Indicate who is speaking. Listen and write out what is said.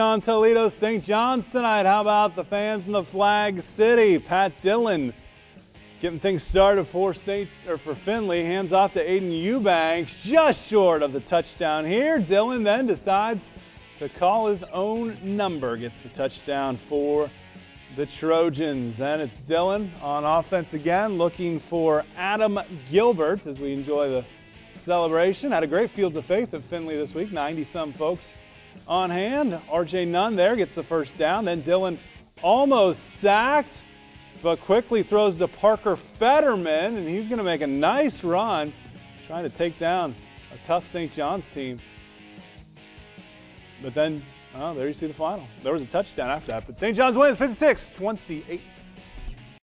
Speaker 1: On Toledo St. John's tonight. How about the fans in the Flag City? Pat Dillon getting things started for St. or for Findlay. Hands off to Aiden Eubanks, just short of the touchdown here. Dillon then decides to call his own number. Gets the touchdown for the Trojans. And it's Dillon on offense again, looking for Adam Gilbert as we enjoy the celebration. Had a great Fields of Faith at Findlay this week, 90 some folks on hand. RJ Nunn there gets the first down. Then Dillon almost sacked, but quickly throws to Parker Fetterman, and he's going to make a nice run trying to take down a tough St. John's team. But then, oh, there you see the final. There was a touchdown after that, but St. John's wins 56 28.